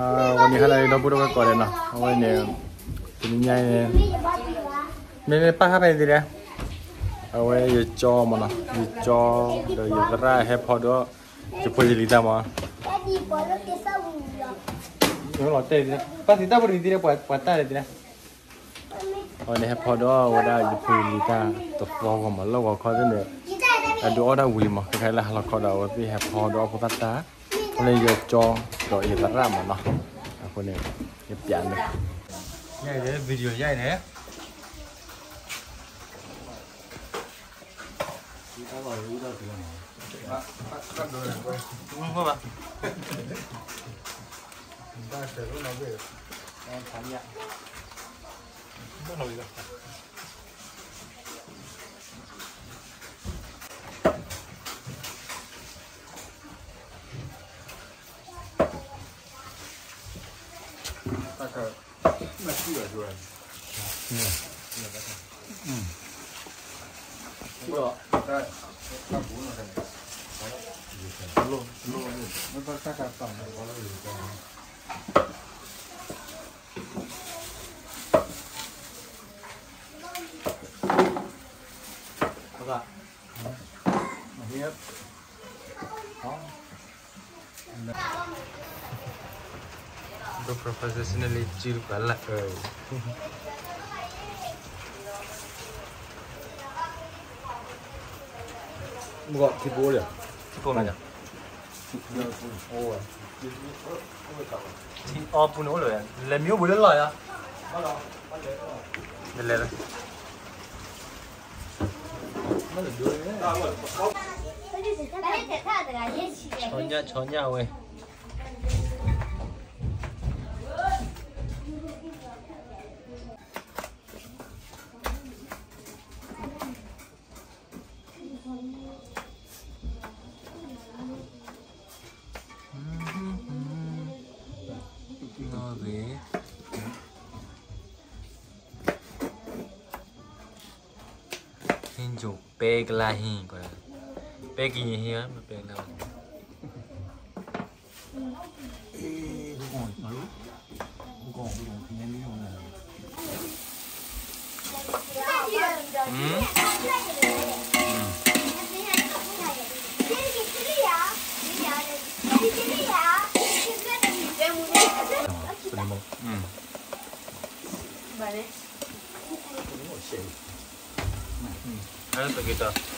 à วันนี้อะไรเราพูดกันก่อนเลยเนาะวันนี้เป็นยังไงไม่ไม่ป้าไปดีเลยเอาไว้ยจอมันเนาะยจอเดี๋ยวยกระไรให้พอด้วยจะพูดดีได้มั้ย Tadi polo ke sauya. ยังหล่อเตะดีนะป้าสิตาบริดีเลยปวดปวดตาเลยดีนะวันนี้ให้พอด้วยว่าได้จะพูดดีได้ตัวฟองของมันแล้วก็เขาจะเนี่ย Kita ada อะดูได้วีมั้งใครละเราเขาเดาว่าพี่ให้พอด้วยพอตา con này giờ cho rồi giờ tắt ra mà nó. À, con này nhập dạng này nhảy đấy video nhảy đấy đúng không bạn ta sẽ lúc nào về. Tham gia bắt đầu rồi Mà chưa rồi Ừ Chưa Đây Ta bún rồi này luôn luôn nó có các hạt này có là gì cả các bạn The professionally chill cả lại rồi gọi thịt bố liền thịt bố này nhỉ? Thì ờ bún nấu rồi làm miếng bún lên lại à? Lên lên cho nha cho nha ơi bê la gọi là bê kỳ hi á mà la ừ Sorry mo ừ ano to kita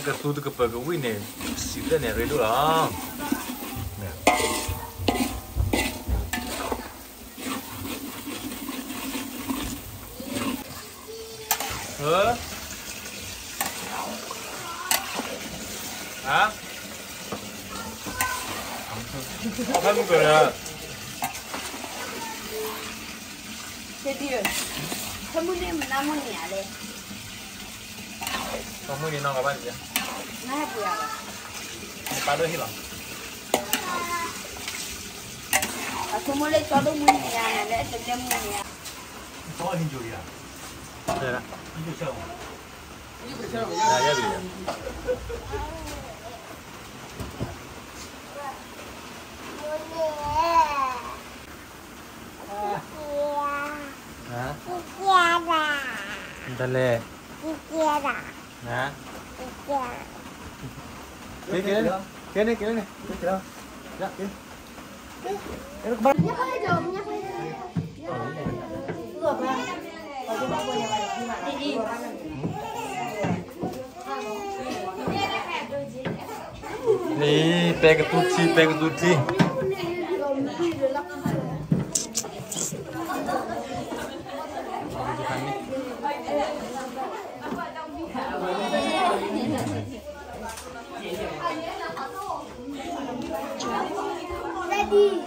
Agar tu tu kepa kau ini, sila ni redo Apa ni kau ni? Jadi, kamu ni mana ni? その無理なんかばんじゃ早くやろパドヒロ nah, ya, Aku mulai coba muni ya, nanti sedang muni ya. Kau hijau ya? Ada. Hijau siapa? Hijau siapa? Saya dia. Hah? Kukiara. Entahlah. Kukiara. Hả? Lê. Hả? Cái cái này, cái này. Cái đó. Dạ, cái. Nhắc hơi rồi, nhắc hơi rồi. Nih, pega tutti, pega tutti.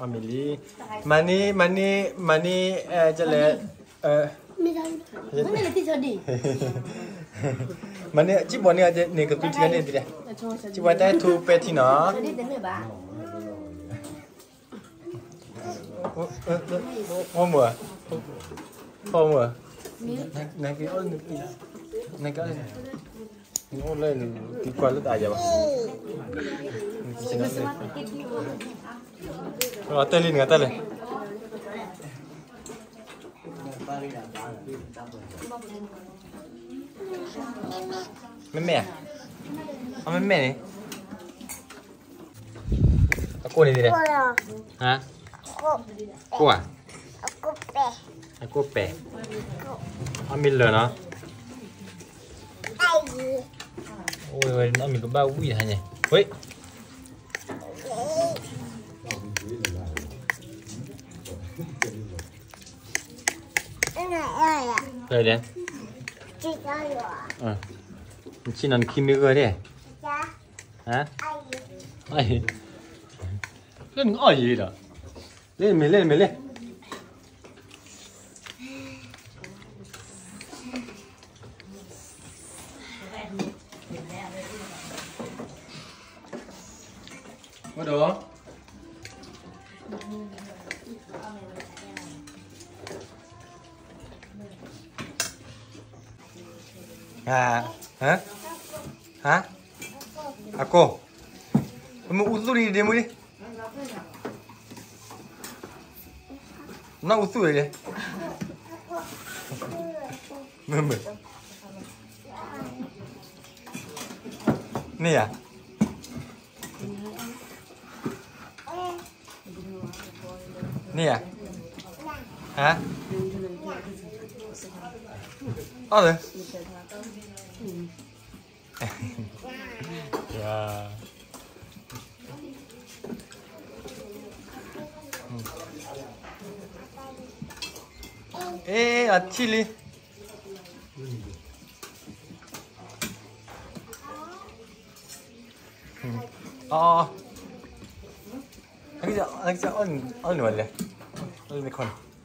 Amélie. Mani, mani, mani, eh, jale. Eh. Mana lagi jadi? Mana cip bani aja nih kekucikan ini dia. Cip ada tu peti na. Kamu, kamu, nanti on, nanti on. Ini online, di kualit aja pak. Ini ôn lên lứt aja bang. Sini aja. Oh, telin nggak telin? Meme à? À meme này. Dia. Cô Hả? Cô. Cô à? Cô bé. Aku pe. Ambil lah na. Ai gì? Ôi ôi, nó mình có bao quý hả nhỉ? Ôi. Rồi đấy. Chị. Ờ. Nằm kim gơi đấy. Dạ. Hả? Ai. Lên ngõ gì đó? Lên mày À, hả? Hả? À cô. Mau usul ni đi muli. Nak usul út Mama. Ni ya. Ni ya. nè Ờ हैं अरे या ए अच्छी ली 아 여기서 여기서 언 언니 원래 언니 콘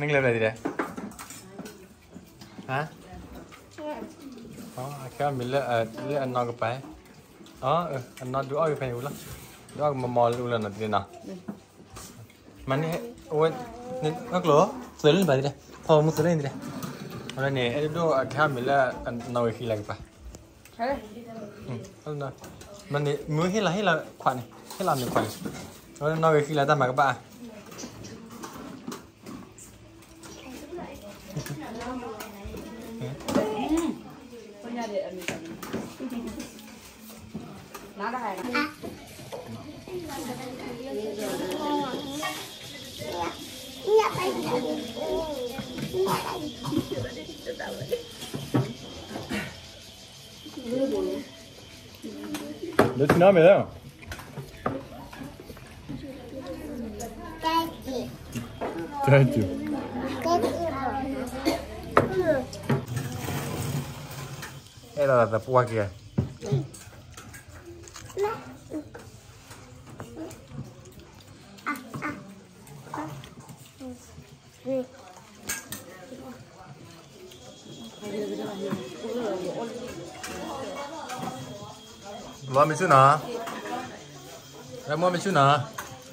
നിങ്ങൾ എവിടെ എതിരെ cái mình là ở cái anh nói cái phải đó ờ, ừ, anh nói đứa ai phải luôn đó mà mò luôn là thế nào. Mà nè ôi nè các lúa sửa lên phải đi đây. Thôi muốn sửa lên đi đây. Rồi nè đứa cái mình là anh nói khi lại cái phải ừ mà nè mới hết là hết là khoản hết là nửa khoản rồi nói cái khi lại ta mà các bạn. Let's not me out. Thank you. Thank you. 哎，来来来，不玩去。妈咪去哪？哎，妈咪去哪？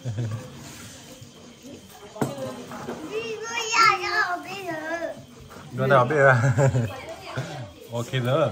你不要让我别人。你不要让别人。OK 了。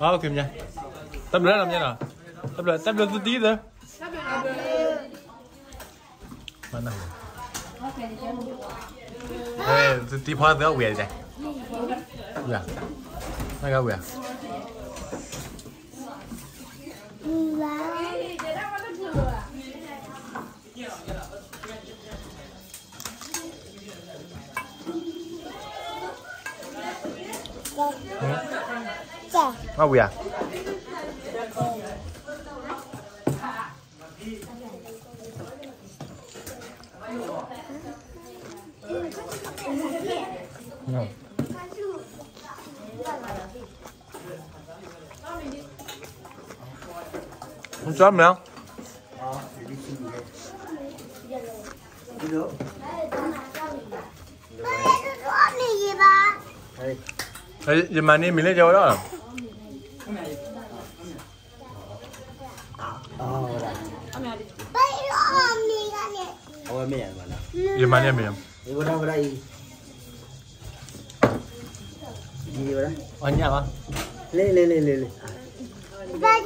Ờ, Đó kìm nha. Tắp lửa làm nha nào? Tắp lửa Tắp lửa tí tí nữa. Mana nào. Ê, tí phá tới quẹt vậy Quẹt Nó cái quẹt Wow Chà Nó quẹt No. Không chấm nữa. Ba tôi có giờ mà đi mình lấy vô đó. Ba gì cả nè Ôi mẹ mà nào. Giờ mà đi mình. Đi vào đâu vào đây. Đi vào đây. Anh nhà mà. Lên lên lên lên. lên. Ba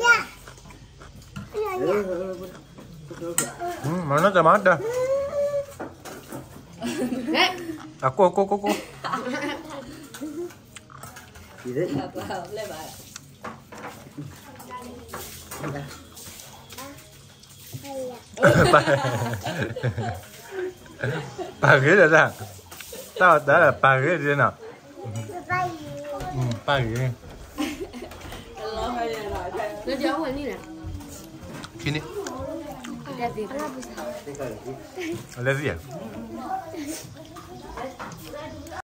半个月噻，到到了半个月的了。嗯，半个月。那就要问你了，兄弟。那不行。那是也。